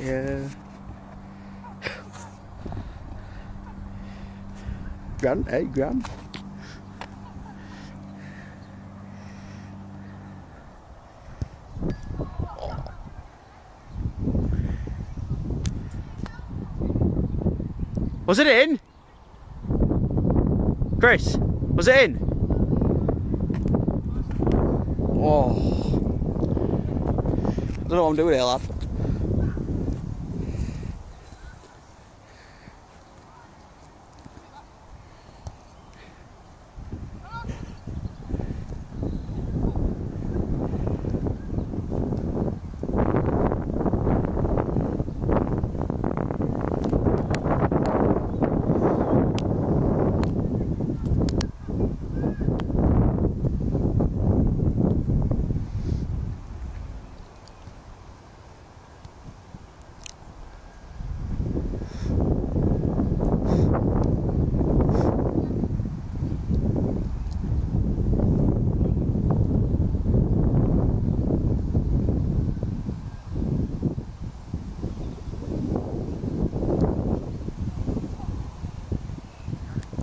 Yeah. Grant, hey. Was it in? Chris, was it in? Oh. I don't know what I'm doing here, lad.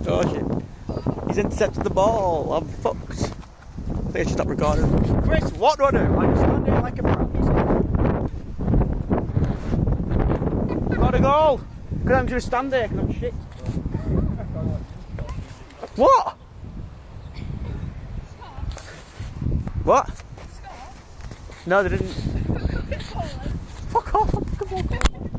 Oh shit. He's intercepted the ball. I'm fucked. I think I should stop recording. Chris, what do I do? I just stand there like a brat. Got a goal. Because I'm just stand there because I'm shit. What? What? No, they didn't. Fuck off. Come on.